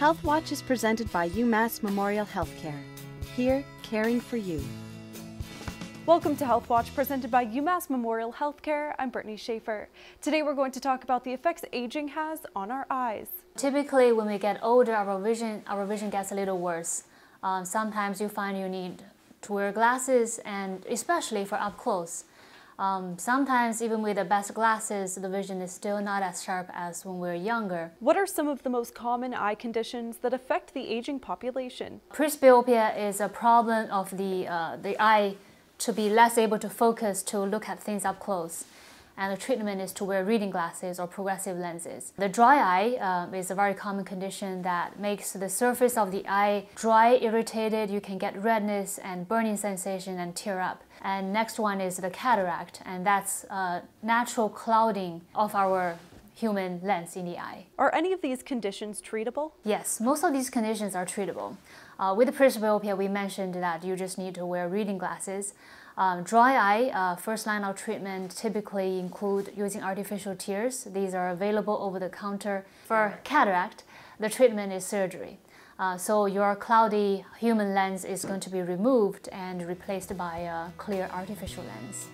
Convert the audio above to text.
Health Watch is presented by UMass Memorial Healthcare. Here, caring for you. Welcome to Health Watch, presented by UMass Memorial Healthcare. I'm Brittany Schaefer. Today we're going to talk about the effects aging has on our eyes. Typically, when we get older, our vision, our vision gets a little worse. Um, sometimes you find you need to wear glasses, and especially for up close. Um, sometimes even with the best glasses, the vision is still not as sharp as when we're younger. What are some of the most common eye conditions that affect the aging population? Presbyopia is a problem of the, uh, the eye to be less able to focus to look at things up close. And the treatment is to wear reading glasses or progressive lenses. The dry eye uh, is a very common condition that makes the surface of the eye dry, irritated. You can get redness and burning sensation and tear up. And next one is the cataract, and that's uh, natural clouding of our human lens in the eye. Are any of these conditions treatable? Yes, most of these conditions are treatable. Uh, with presbyopia, we mentioned that you just need to wear reading glasses. Um, dry eye, uh, first line of treatment typically include using artificial tears. These are available over the counter. For cataract, the treatment is surgery. Uh, so your cloudy human lens is going to be removed and replaced by a clear artificial lens.